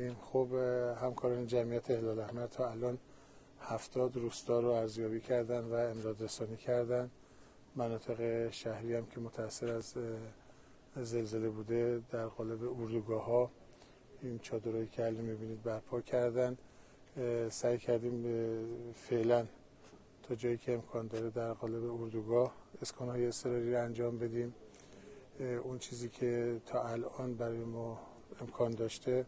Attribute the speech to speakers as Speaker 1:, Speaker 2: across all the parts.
Speaker 1: الرحیم خب همکاران جمعیت هلال احمر تا الان هفتاد روستا رو ارزیابی کردن و امداد رسانی کردن. مناطق شهری هم که متاثر از زلزله بوده در قالب اردوگاه ها این چادرهایی که الان می‌بینید برپا کردن. سعی کردیم فعلا تا جایی که امکان داره در قالب اردوگاه های اضطراری رو انجام بدیم. اون چیزی که تا الان برای ما امکان داشته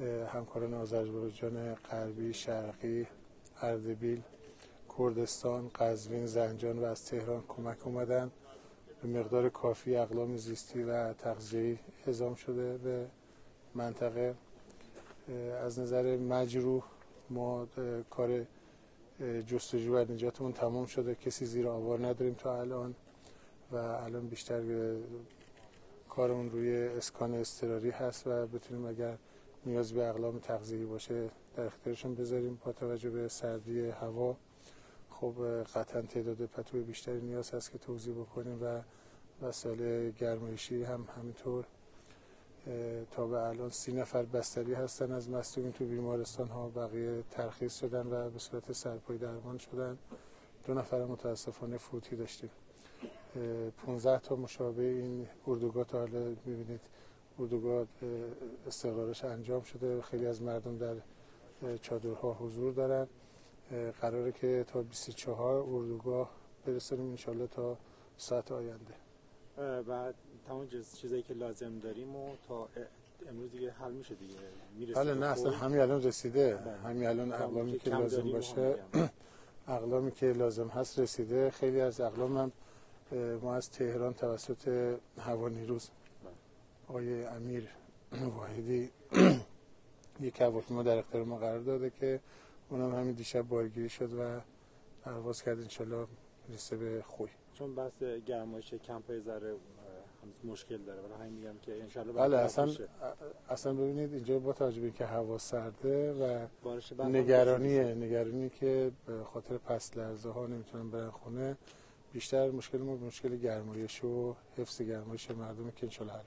Speaker 1: همکاران آذربایجان غربی شرقی اردبیل کردستان قزوین زنجان و از تهران کمک اومدن. به مقدار کافی اقلام زیستی و تغذیه‌ای اعزام شده به منطقه. از نظر مجروح ما کار جستجو و نجاتمون تمام شده. کسی زیر آوار نداریم تا الان و الان بیشتر کارمون روی اسکان استراری هست و بتونیم اگر نیاز به اقلام تغذیه‌ای باشه در اختیارشون بذاریم. با توجه به سردی هوا خب قطعا تعداد پتوی بیشتری نیاز هست که توضیح بکنیم و وسایل گرمایشی هم همینطور تا به الان سی نفر بستری هستن از مصدومین تو بیمارستان ها بقیه ترخیص شدن و به صورت سرپای درمان شدن. دو نفر متاسفانه فوتی داشتیم. 15 تا مشابه این اردوگاه تا حالا می‌بینید اردوگاه استقرارش انجام شده. خیلی از مردم در چادرها حضور دارن. قراره که تا 24 اردوگاه برسونیم انشالله تا ساعت آینده.
Speaker 2: بعد تمام چیزایی که لازم داریم و تا امروز دیگه حل میشه دیگه.
Speaker 1: می‌رسه بله نه اصلا همین الان رسیده. بله. همین الان اقلامی که لازم باشه اقلامی که لازم هست رسیده. خیلی از اقلام هم ما از تهران توسط هوا نیروز آقای امیر واحدی یک هواپیما در اختیار ما قرار داده که اونم همین دیشب بارگیری شد و پرواز کرد انشالله رسه به خوی
Speaker 2: چون بس گرمایش کمپ ذره مشکل داره. برای همین میگم که انشالله
Speaker 1: بله اصلا اصلا ببینید اینجا با توجه به اینکه هوا سرده و نگرانی نگرانی که به خاطر پس لرزه ها نمی‌تونن برن خونه بیشتر مشکل ما مشکل گرمایش و حفظ گرمایش مردم که انشالله حل